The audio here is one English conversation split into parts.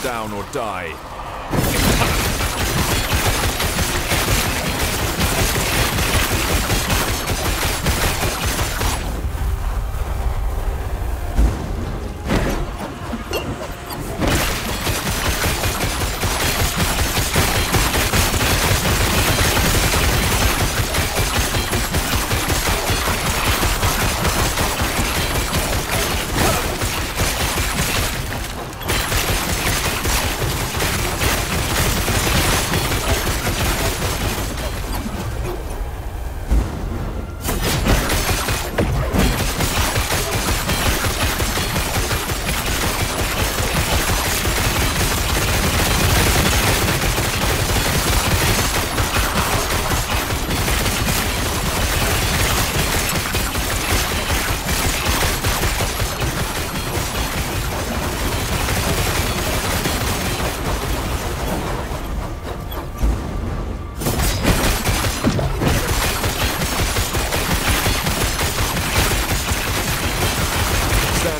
Down or die.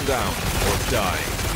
Down or die.